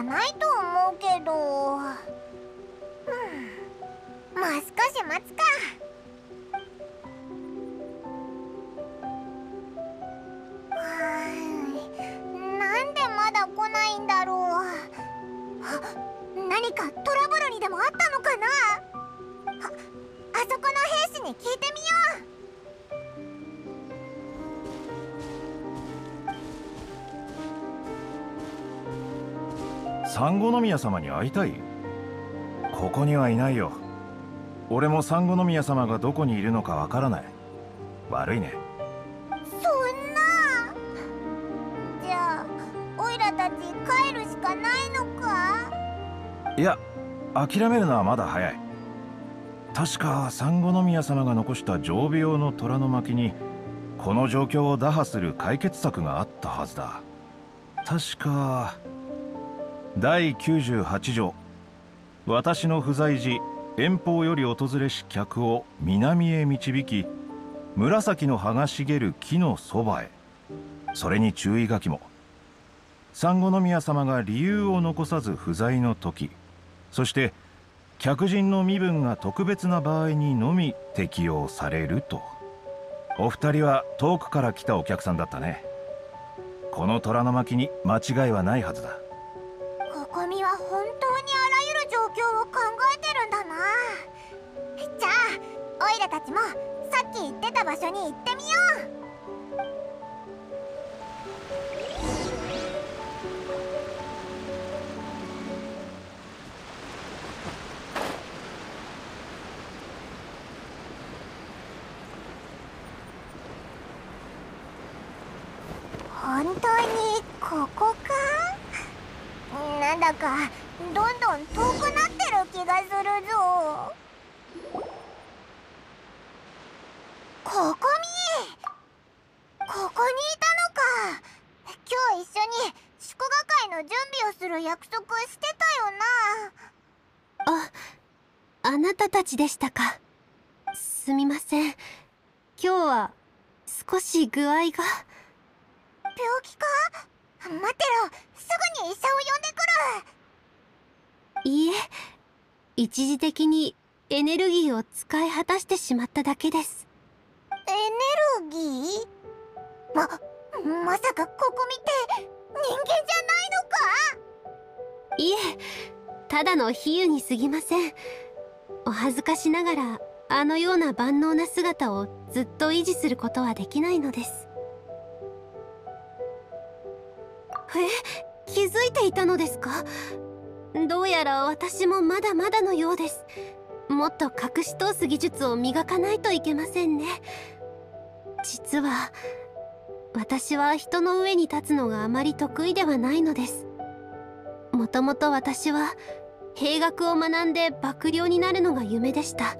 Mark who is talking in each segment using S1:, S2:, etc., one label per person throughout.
S1: ゃないと思うけど。うん。もう少し待つか。
S2: 三五宮様に会いたい。ここにはいないよ。俺も三五宮様がどこにいるのかわからない。悪いね。
S1: そんな。じゃあオイラたち帰るしかないのか？
S2: いや諦めるのはまだ早い。確か三五宮様が残した常備用の虎の巻にこの状況を打破する解決策があったはずだ。確か第98条。私の不在時遠方より訪れし客を南へ導き紫の葉が茂る木のそばへ。それに注意書きも。三五宮様が理由を残さず不在の時そして客人の身分が特別な場合にのみ適用されると。お二人は遠くから来たお客さんだったね。この虎の巻に間違いはないはずだ。
S1: たちもさっき言ってた場所に行ってみよう。本当にここか？なんだかどんどん遠くなってる気がするぞここみここにいたのか今日一緒に祝賀会の準備をする約束してたよな
S3: あ、あなたたちでしたか？すみません。今日は少し具合が。
S1: 病気か？待ってろすぐに医者を呼んでくる
S3: いいえ、一時的にエネルギーを使い果たしてしまっただけです。
S1: エネルギー？ま、まさかここ見て人間じゃないのか？
S3: いえ、ただの比喩に過ぎません。お恥ずかしながら、あのような万能な姿をずっと維持することはできないのです。え、気づいていたのですか？どうやら私もまだまだのようです。もっと隠し通す技術を磨かないといけませんね。実は、私は人の上に立つのがあまり得意ではないのです。もともと私は兵学を学んで幕僚になるのが夢でした。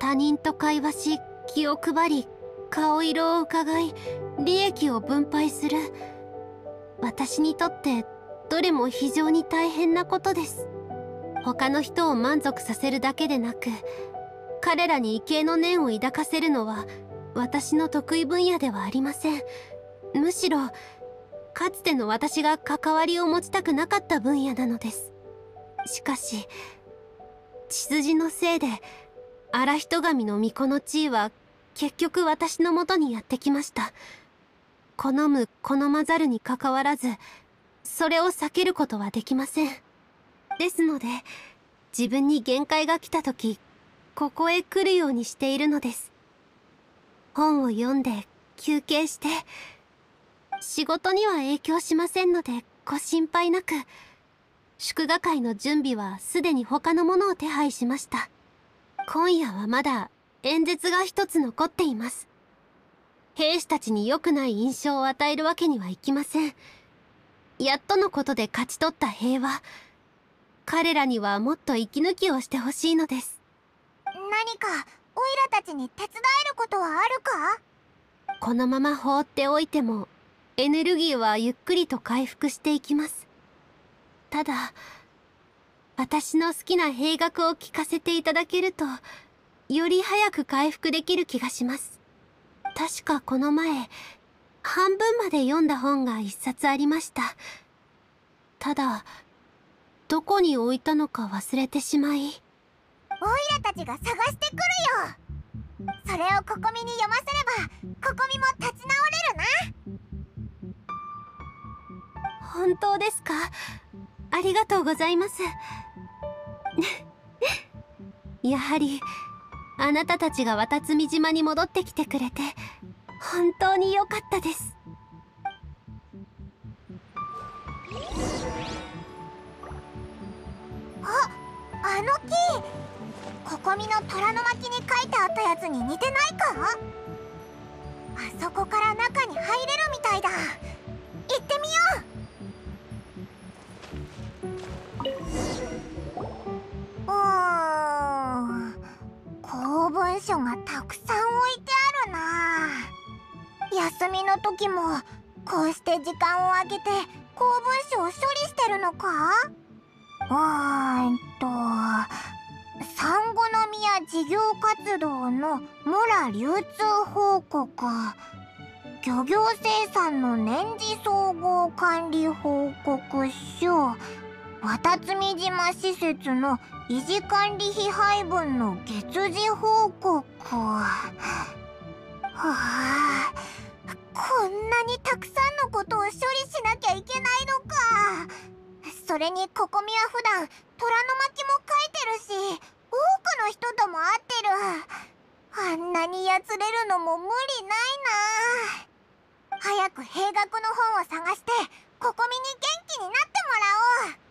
S3: 他人と会話し気を配り顔色を伺い利益を分配する。私にとってどれも非常に大変なことです。他の人を満足させるだけでなく彼らに畏敬の念を抱かせるのは私の得意分野ではありません。むしろかつての私が関わりを持ちたくなかった分野なのです。しかし血筋のせいで荒人神の巫女の地位は結局私のもとにやってきました。好む好まざるにかかわらずそれを避けることはできません。ですので自分に限界が来た時ここへ来るようにしているのです。本を読んで休憩して仕事には影響しませんのでご心配なく。祝賀会の準備はすでに他のものを手配しました。今夜はまだ演説が一つ残っています。兵士たちに良くない印象を与えるわけにはいきません。やっとのことで勝ち取った平和彼らにはもっと息抜きをしてほしいのです。
S1: 何かオイラたちに手伝えることはあるか？
S3: このまま放っておいてもエネルギーはゆっくりと回復していきますただ私の好きな兵学を聞かせていただけるとより早く回復できる気がします。確かこの前半分まで読んだ本が一冊ありました。ただどこに置いたのか忘れてしまい。
S1: オイラたちが探してくるよ。それをココミに読ませればココミも立ち直れる
S3: な。本当ですか？ありがとうございます。やはりあなたたちが渡積島に戻ってきてくれて本当に良かったです。
S1: ああの木。ここみの虎の巻に書いてあったやつに似てないか？あそこから中に入れるみたいだ。行ってみよう。公文書がたくさん置いてあるな。休みの時もこうして時間を空けて公文書を処理してるのか？うーんと産後の宮事業活動の村流通報告。漁業生産の年次総合管理報告書。渡積島施設の維持管理費配分の月次報告。はあこんなにたくさんのことを処理しなきゃいけないのか。それにここみは普段虎の巻も書いてるし多くの人とも会ってる。あんなにやつれるのも無理ないな。早く兵学の本を探してここみに元気になってもらおう。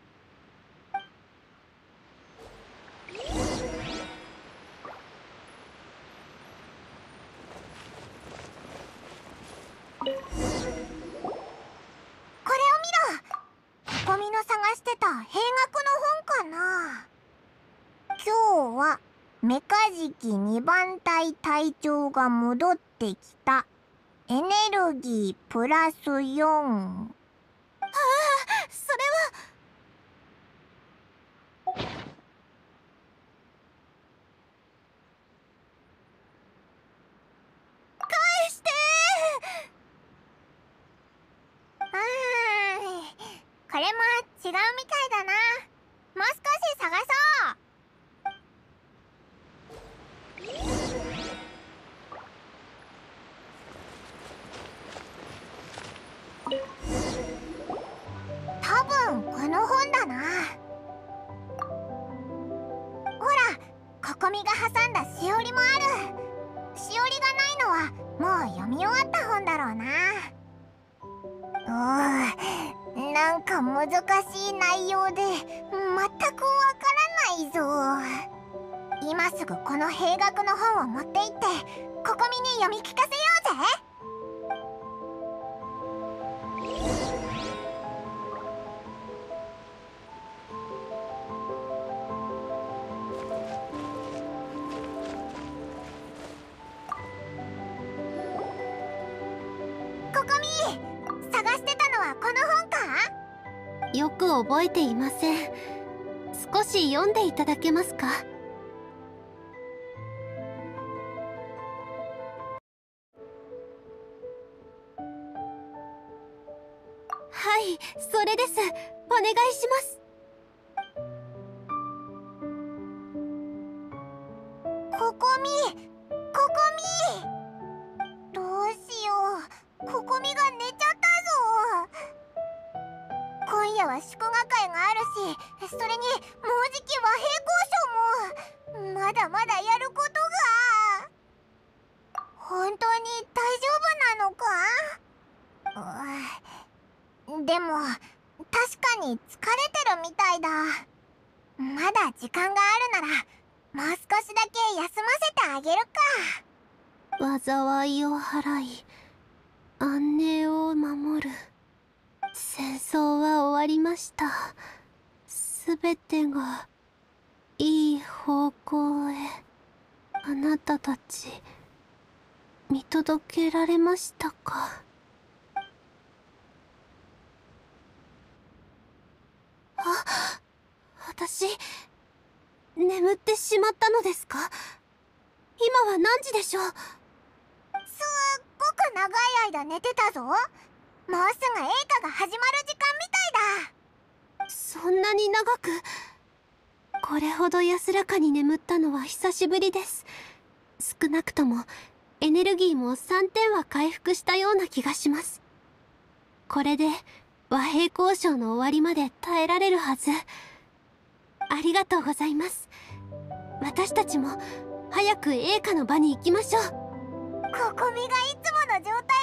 S1: てた兵学の本かな。今日はメカジキ2番隊隊長が戻ってきた。エネルギープラス4あ
S3: あそれは返して
S1: うんこれも違うみたいだな。もう少し探そう。多分この本だな。ほらここみが挟んだしおりもある。か難しい内容で全くわからないぞ。今すぐこの兵学の本を持って行ってここみに読み聞かせようぜ。
S3: く覚えていません。少し読んでいただけますか？はいそれです。お願いします。
S1: それにもうじき和平交渉も。まだまだやることが。本当に大丈夫なのか？でも確かに疲れてるみたいだ。まだ時間があるならもう少しだけ休ませてあげるか。
S3: 災いを払い安寧を守る。戦争は終わりました。すべてがいい方向へあなたたち見届けられましたか？あ私眠ってしまったのですか？今は何時でしょう？
S1: すっごく長い間寝てたぞ。もうすぐ映画が始まる時間
S3: そんなに長く。これほど安らかに眠ったのは久しぶりです。少なくともエネルギーも3点は回復したような気がします。これで和平交渉の終わりまで耐えられるはず。ありがとうございます。私たちも早く栄華の場に行きましょう。
S1: ココミがいつもの状態